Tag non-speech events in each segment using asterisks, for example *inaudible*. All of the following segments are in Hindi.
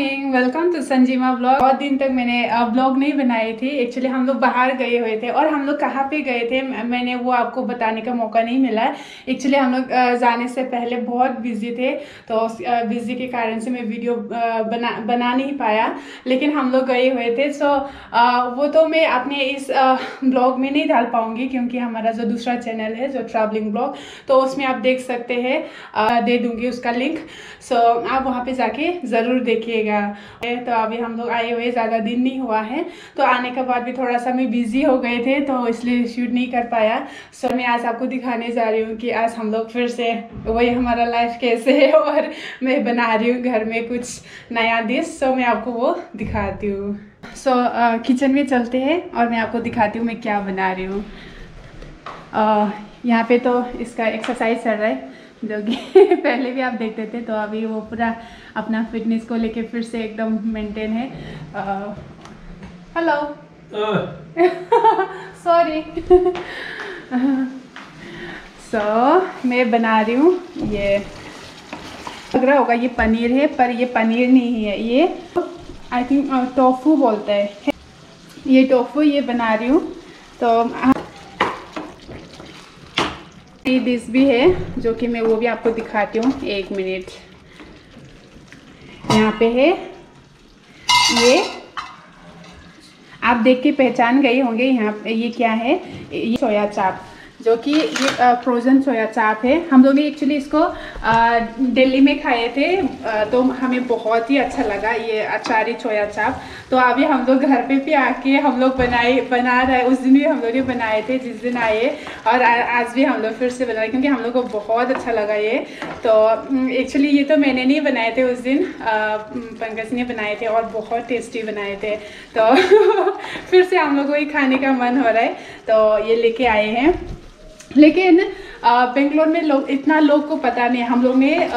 morning. Welcome to Sanjeema blog बहुत दिन तक मैंने ब्लॉग नहीं बनाई थी। एक्चुअली हम लोग बाहर गए हुए थे और हम लोग कहाँ पे गए थे मैंने वो आपको बताने का मौका नहीं मिला। एक्चुअली हम लोग जाने से पहले बहुत बिज़ी थे तो बिज़ी के कारण से मैं वीडियो बना बना नहीं पाया। लेकिन हम लोग गए हुए थे सो वो तो मैं अपने इस ब्लॉग में नहीं डाल पाऊँगी, क्योंकि हमारा जो दूसरा चैनल है, जो ट्रैवलिंग ब्लॉग तो उसमें आप देख सकते हैं। दे दूँगी उसका लिंक सो आप वहाँ पे जाके ज़रूर देखिएगा। तो अभी हम लोग आए हुए ज़्यादा दिन नहीं हुआ है। तो आने के बाद भी थोड़ा सा मैं बिज़ी हो गए थे तो इसलिए शूट नहीं कर पाया। सो मैं आज आपको दिखाने जा रही हूँ कि आज हम लोग फिर से वही हमारा लाइफ कैसे है और मैं बना रही हूँ घर में कुछ नया डिश सो मैं आपको वो दिखाती हूँ। सो किचन में चलते हैं और मैं आपको दिखाती हूँ मैं क्या बना रही हूँ। यहाँ पे तो इसका एक्सरसाइज चल रहा है। जो कि *laughs* पहले भी आप देखते थे तो अभी वो पूरा अपना फिटनेस को लेके फिर से एकदम मेंटेन है। हेलो सॉरी सो मैं बना रही हूँ, ये लग रहा होगा ये पनीर है, पर ये पनीर नहीं है, ये आई थिंक टोफू बोलते हैं। ये टोफू ये बना रही हूँ तो डिश भी है, जो कि मैं वो भी आपको दिखाती हूँ। एक मिनट। यहाँ पे है। ये आप देख के पहचान गए होंगे यहाँ ये क्या है। ये सोया चाप। जो कि ये फ्रोज़न सोया चाप है। हम लोग ने एक्चुअली इसको दिल्ली में खाए थे। तो हमें बहुत ही अच्छा लगा ये अचारी सोया चाप तो अभी हम लोग घर पे भी आके हम लोग बनाए बना रहे उस दिन भी हम लोग ने बनाए थे जिस दिन आए। और आ, आज भी हम लोग फिर से बनाए क्योंकि हम लोग को बहुत अच्छा लगा ये। तो एक्चुअली ये तो मैंने नहीं बनाए थे उस दिन। पंकज ने बनाए थे और बहुत टेस्टी बनाए थे। तो *laughs* फिर से हम लोग को ही खाने का मन हो रहा है। तो ये लेके आए हैं। लेकिन बेंगलोर में लोग, इतना लोग को पता नहीं। हम लोग ने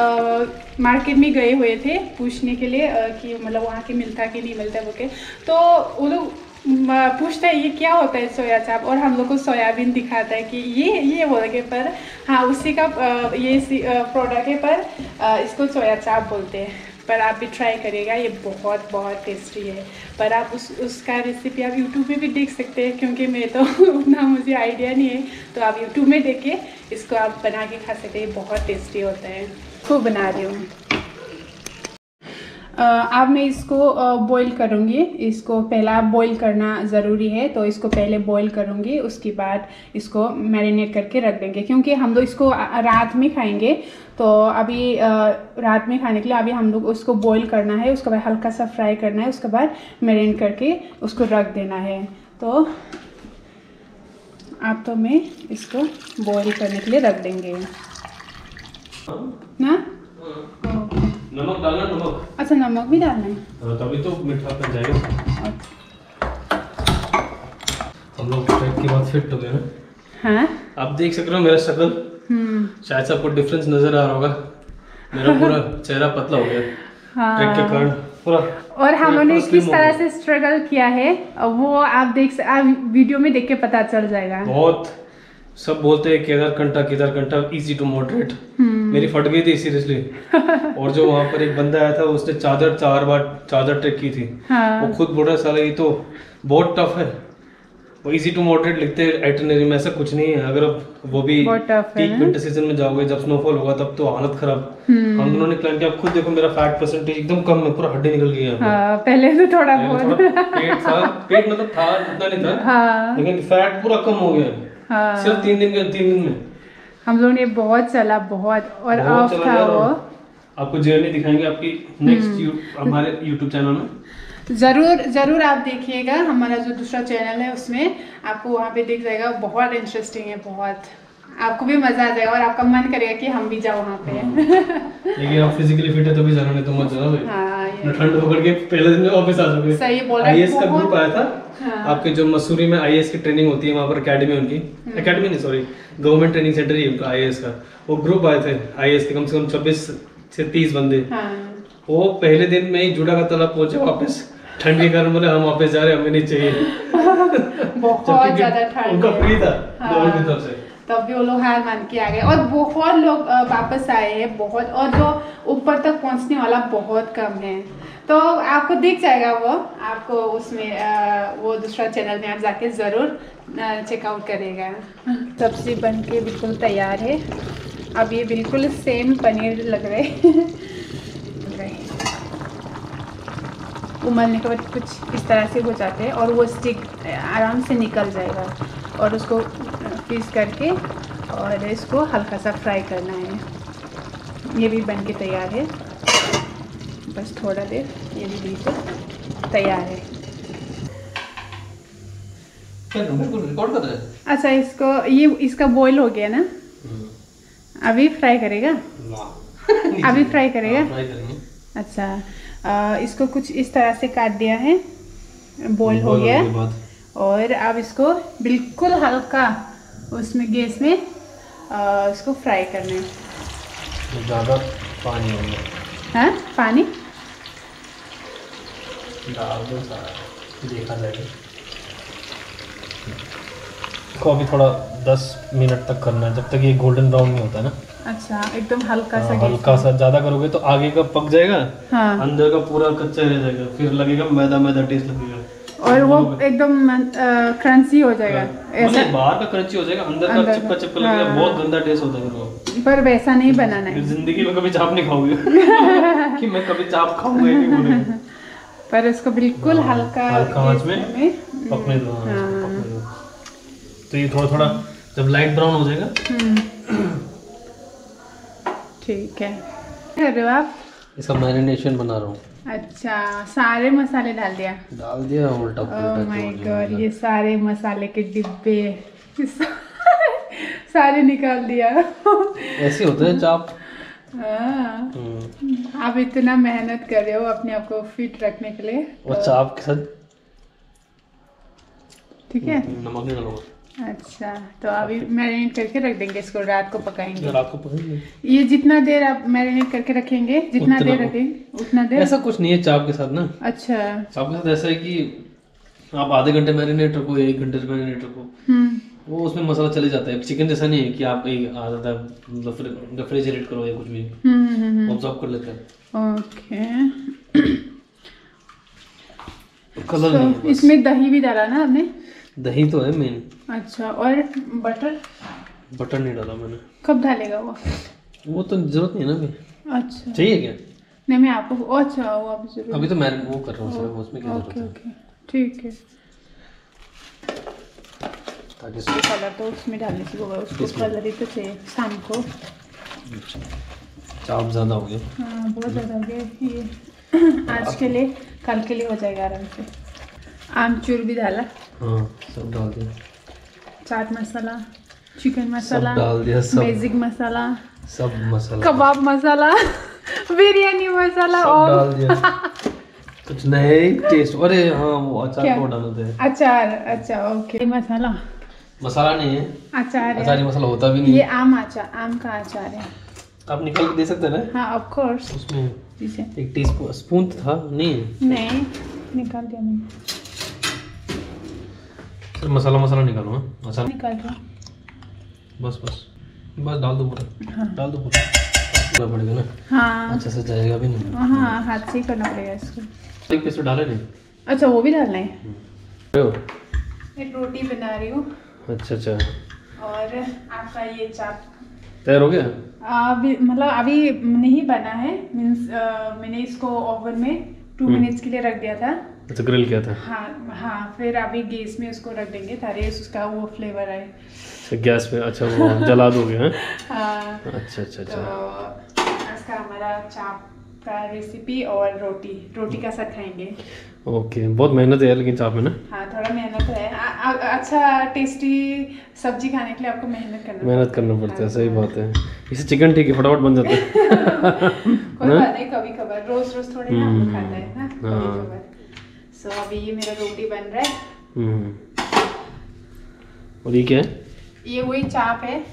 मार्केट में गए हुए थे पूछने के लिए कि मतलब वहाँ के मिलता कि नहीं मिलता वो के। तो वो लोग पूछता है, ये क्या होता है सोया चाप? और हम लोग को सोयाबीन दिखाता है कि ये ये बोल के पर हाँ उसी का ये प्रोडक्ट है पर इसको सोया चाप बोलते हैं। पर आप भी ट्राई करिएगा, ये बहुत बहुत टेस्टी है। पर आप उस, उसका रेसिपी आप यूट्यूब में भी देख सकते हैं, क्योंकि मैं तो *laughs* उतना मुझे आइडिया नहीं है। तो आप यूट्यूब में देख के इसको आप बना के खा सकते हैं बहुत टेस्टी होता है। खूब बना रही हूँ। अब मैं इसको बॉईल करूँगी। इसको पहला बॉईल करना ज़रूरी है तो इसको पहले बॉईल करूँगी उसके बाद इसको मैरिनेट करके रख देंगे। क्योंकि हम लोग इसको रात में खाएँगे तो अभी रात में खाने के लिए अभी हम लोग उसको बॉईल करना है उसके बाद हल्का सा फ्राई करना है उसके बाद मैरिनेट करके उसको रख देना है। तो आप तो मैं इसको बॉईल करने के लिए रख देंगे। ना? नमक डालना नमक? अच्छा नमक भी डालना है। हाँ, तभी तो मीठा बन जाएगा। हम लोग ट्रैक के बाद फिट हो गए ना? हाँ? आप देख सक रहे हो मेरा शक्ल। हम्म। शायद से आपको डिफरेंस नज़र आ रहा होगा। मेरा पूरा *laughs* चेहरा पतला हो गया। ट्रैक के हाँ कारण पूरा और हम लोगों ने slim किस तरह से स्ट्रगल किया है वो आप देख आप वीडियो में देख के पता चल जाएगा। बहुत सब बोलते हैं Kedar Kantha Kedar Kantha easy to moderate हम्म। मेरी फट गई थी सीरियसली *laughs* और जो वहाँ पर एक बंदा आया था उसने चादर चार बार चादर ट्रेक की थी। हाँ। वो खुद बोल रहा है साला ये तो बहुत टफ है। वो इजी टू मॉडरेट लिखते हैं में ऐसा कुछ नहीं है। अगर आप वो भी पीक विंटर सीज़न में जाओगे जब स्नोफॉल होगा तब तो हालत खराब। हम्म। हम दोनों ने प्लान किया खुद देखो मेरा फैट परसेंटेज एकदम कम है पूरा हड्डी निकल गई है हाँ पहले तो थोड़ा बहुत। पेट था पेट मतलब था उतना नहीं था। हाँ। लेकिन फैट पूरा कम हो गया। हाँ। सिर्फ़ तीन दिन के तीन दिन में। हम लोग ने बहुत चला बहुत और ऑफ़ था वो। आपको जर्नी दिखाएँगे आपकी नेक्स्ट हम्म। हमारे यूट्यूब चैनल में। ज़रूर ज़रूर आप देखिएगा हमारा जो दूसरा चैनल है उसमें आपको वहाँ पे दिख जाएगा। बहुत इंटरेस्टिंग है बहुत। आपको भी मज़ा आ जाएगा और आपका मन करेगा कि हम भी जाओ वहाँ पे। लेकिन आप फिजिकली फिट है तभी जाना नहीं तो मत जाना भाई हाँ ठंड पकड़ के पहले दिन में वापस आ जाओगे। सही बोल रहे का ग्रुप आया था। हाँ। आपके जो मसूरी में आईएएस की ट्रेनिंग होती है वहाँ पर एकेडमी उनकी। हम्म। एकेडमी नहीं सॉरी गवर्नमेंट ट्रेनिंग सेंटर ही उनका आईएएस का। वो ग्रुप आए थे आईएएस के कम से कम छब्बीस से तीस बंदे। हाँ। वो पहले दिन में ही जुड़ा का तालाब पहुँचे वापस। ठंड के कारण बोले हम वापस जा रहे हैं हमें नहीं चाहिए। *laughs* बहुत ज़्यादा ठंड उनका फ्री था हाँ। गवर्नमेंट की तरफ़ से। तब भी वो लोग हार मान के आ गए। और बहुत लोग वापस आए हैं बहुत। और जो ऊपर तक पहुँचने वाला बहुत कम है। तो आपको दिख जाएगा वो। आपको उसमें वो दूसरा चैनल में आप जाके ज़रूर चेकआउट करेगा। सब्ज़ी बन के बिल्कुल तैयार है। अब ये बिल्कुल सेम पनीर लग रहे। *laughs* उमलने के बाद कुछ इस तरह से हो जाते हैं और वो स्टिक आराम से निकल जाएगा। और उसको पीस करके और इसको हल्का सा फ्राई करना है। ये भी बन के तैयार है। बस थोड़ा देर ये भी बिल्कुल तैयार है। अच्छा इसको ये इसका बॉईल हो गया ना? अभी फ्राई करेगा? *laughs* अभी फ्राई करेगा? फ्राई अच्छा अ, इसको कुछ इस तरह से काट दिया है। बॉईल हो गया। और अब इसको बिल्कुल हल्का उसमें गैस में अ, इसको फ्राई करना है। ज़्यादा पानी हो गया हाँ? पानी? डाल दो देखा जाएगा इसको अभी थोड़ा 10 मिनट तक करना है। जब तक ये गोल्डन ब्राउन नहीं होता है ना। अच्छा एकदम हल्का सा हाँ, हल्का सा ज़्यादा करोगे तो आगे का पक जाएगा। हाँ। अंदर का पूरा कच्चा रह जाएगा। फिर लगेगा मैदा मैदा टेस्ट लगेगा। और वो एकदम क्रंची हो जाएगा। ऐसा। मतलब बाहर का क्रंची हो जाएगा अंदर का चिपका चिपका लगेगा हाँ। बहुत गंदा टेस्ट होता है वो पर वैसा नहीं बनाना है। ज़िंदगी में कभी चाप नहीं खाओगे *laughs* कि मैं कभी चाप खाऊँगा ही नहीं बोलेंगे पर इसको बिल्कुल हाँ, हल्का हल्का आँच में पकने दो हाँ, हाँ। तो ये थोड़ा थोड़ा जब लाइट ब्राउन हो जाएगा। हम्म। *clears throat* ठीक है। कर रहे हो आप। इसका मैरिनेशन बना रहा हूँ। अच्छा सारे मसाले डाल दिया? डाल दिया उल्टा ओह माय गॉड ये सारे मसाले के डिब्बे सारे निकाल दिया। ऐसे होते हैं चाप। हाँ, हम्म, आप इतना मेहनत कर रहे हो अपने आप को फिट रखने के लिए और चाप के साथ ठीक है? नमक नहीं डालूँगा अच्छा तो अभी मैरिनेट करके रख देंगे इसको रात को पकाएँगे। रात को पकड़ ये जितना देर आप मैरिनेट करके रखेंगे जितना देर रखेंगे उतना देर? ऐसा कुछ नहीं है चाप के साथ ना। अच्छा। चाप के साथ ऐसा है कि आप आधे घंटे मैरिनेट रखो एक घंटे मैरिनेट रखो। हम्म। वो उसमें मसाला चले जाता है। चिकन जैसा नहीं है कि आप एक आधा रेफ्रिजरेट करो या कुछ भी। हम्म हम्म, हम्म ऑब्जॉर्व कर लेते हैं। ओके। कलर है। इसमें दही भी डाला ना आपने? दही तो है मेन अच्छा और बटर बटर नहीं डाला मैंने। कब डालेगा वो? वो तो ज़रूरत नहीं है ना अभी। अच्छा। चाहिए क्या? नहीं मैं आपको ओ, अच्छा वो आप ज़रूर अभी तो मैं वो कर रहा हूँ उसमें क्या ज़रूरत है? ठीक है। ताकि कलर तो उसमें डालने से होगा उसको कलर ही तो चाहिए शाम को। चाप ज़्यादा हो गया। हाँ बहुत ज़्यादा हो गया ये। आज के लिए कल के लिए हो जाएगा आराम से। आमचूर भी डाला। हाँ सब डाल दिया। चाट मसाला चिकन सब मसाला डाल दिया सब। बेसिक मसाला सब मसाला। कबाब मसाला बिरयानी मसाला सब और डाल दिया। कुछ नए टेस्ट अरे हाँ वो अचार को डालते हैं। अचार अच्छा ओके मसाला? मसाला नहीं है। अचार है। अचारी मसाला होता भी नहीं ये आम अचार आम का अचार है। आप निकाल के दे सकते हैं ना? हाँ ऑफ़ कोर्स उसमें है एक टी स्पून स्पून था नहीं नहीं निकाल दिया मैंने। सिर्फ़ मसाला मसाला निकालो हाँ? मसाला? निकाल दिया बस बस। बस डाल दो पूरा? हाँ। डाल दो पूरा? पूरा पड़ेगा ना? हाँ। अच्छा से जाएगा भी नहीं। हाँ हाथ से ही करना पड़ेगा इसको। एक पीस तो डाले नहीं? अच्छा वो भी डालना है रहे मैं रोटी बना रही हूँ। अच्छा अच्छा। और आपका ये चाप। तैयार हो गया? अभी मतलब अभी नहीं बना है। मीन्स मैंने इसको ओवन में टू हम्म। मिनट्स के लिए रख दिया था। अच्छा ग्रिल किया था। हाँ हाँ फिर अभी गैस में उसको रख देंगे ताकि उसका वो फ्लेवर आए। अच्छा गैस पे अच्छा वो जला दोगे हाँ? हाँ। अच्छा अच्छा तो अच्छा इसका हमारा चाप का रेसिपी और रोटी रोटी का साथ खाएँगे। ओके बहुत मेहनत है लेकिन चाप में ना? हाँ थोड़ा मेहनत है। आ, आ, अच्छा टेस्टी सब्ज़ी खाने के लिए आपको मेहनत करना मेहनत करना पड़ता है सही बात है। इसे चिकन ठीक है फटाफट बन जाता है। *laughs* कोई बात नहीं कभी कभार रोज रोज थोड़ी ना हम्म, खाता है ना सो अभी ये मेरा रोटी बन रहा है। हम्म। और ये क्या है? ये वही चाप है।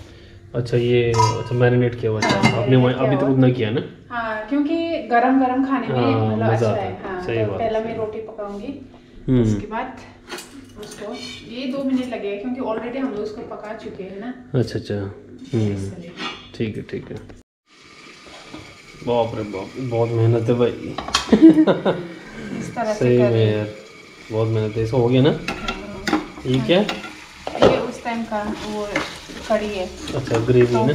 अच्छा ये अच्छा मैरिनेट किया हुआ हाँ, चाप। आपने अभी तक उतना किया ना? हाँ क्योंकि गरम गरम खाने में हाँ, मतलब मज़ा अच्छा है। है, सही तो बात पहले मैं रोटी पकाऊँगी हम्म। उसके बाद उसको। ये दो मिनट लगेगा क्योंकि ऑलरेडी हम लोग उसको पका चुके हैं ना। अच्छा अच्छा। हम्म। ठीक है ठीक है। बाप रे बाप बहुत मेहनत है भाई। *laughs* इस तरह से सही में यार बहुत मेहनत है। इसको हो गया ना? हाँ। ये क्या ये उस टाइम का वो कड़ी है। अच्छा ग्रेवी ना?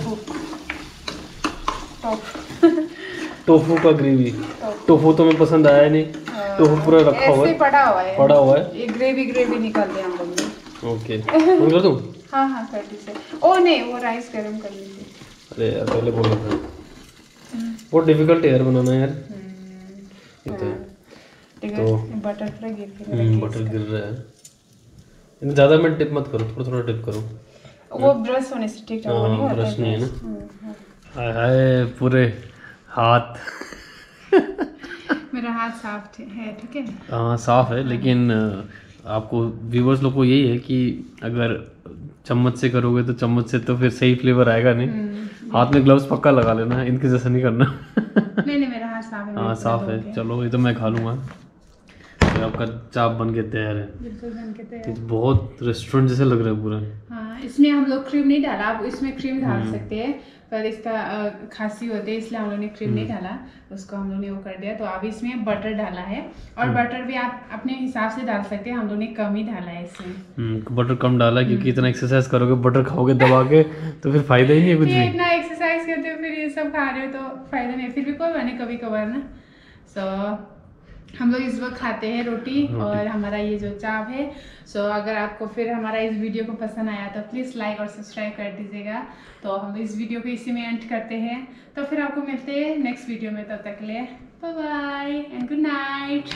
टोफू। का ग्रेवी टोफू। तो हमें पसंद आया नहीं। टोफू पूरा रखा हुआ है। पड़ा हुआ है। पड़ा हुआ है? ये ग्रेवी ग्रेवी निकाल दिया हम लोग ने। ओके। फ़ोन कर दूँ? *laughs* हाँ हाँ कर दीजिए। ओ नहीं वो राइस गर्म कर लीजिए अरे यार पहले बोलना था। बहुत डिफ़िकल्ट है यार बनाना यार। हम्म, ये तो है। तो- बटर पूरा गिर हम्म, केस बटर गिर रहा है। ज़्यादा मैं टिप मत करो थोड़ा थोड़ा टिप करो। वो ब्रश होने से ठीक है हाँ, नहीं ब्रश नहीं है ना। हम्म, हाँ। हाय हाय पूरे हाथ। मेरा हाथ साफ़ है ठीक है? हाँ साफ़ है लेकिन आपको व्यूवर्स लोग को यही है कि अगर चम्मच से करोगे तो चम्मच से तो फिर सही फ्लेवर आएगा नहीं। हम्म, हाथ में ग्लव्स पक्का लगा लेना इनके जैसा नहीं करना। नहीं नहीं मेरा हाथ साफ़ है हाँ साफ़ है। चलो ये तो मैं खा लूँगा। फिर आपका चाप बन के तैयार है बिल्कुल बन के तैयार तो बहुत रेस्टोरेंट जैसे लग रहा है पूरा हाँ इसमें हम लोग क्रीम नहीं डाला आप इसमें क्रीम डाल हम्म। सकते हैं पर इसका खांसी होती है इसलिए हम लोग ने क्रीम नहीं हम्म। डाला उसको हम लोग ने वो कर दिया तो अब इसमें बटर डाला है और हम्म। बटर भी आप अपने हिसाब से डाल सकते हैं हम लोग ने कम ही डाला है इसमें हम्म, बटर कम डाला है हम्म। क्योंकि इतना एक्सरसाइज करोगे बटर खाओगे दबा के तो फिर फ़ायदा ही नहीं है कुछ भी इतना एक्सरसाइज करते हो फिर ये सब खा रहे हो तो फ़ायदा नहीं फिर भी कोई बने कभी कभार ना सो हम लोग इस वक्त खाते हैं रोटी रोटी। और हमारा ये जो चाप है। सो so, अगर आपको फिर हमारा इस वीडियो को पसंद आया तो प्लीज़ लाइक और सब्सक्राइब कर दीजिएगा। तो हम इस वीडियो को इसी में एंड करते हैं। तो फिर आपको मिलते हैं नेक्स्ट वीडियो में। तब तो तक ले bye bye and good night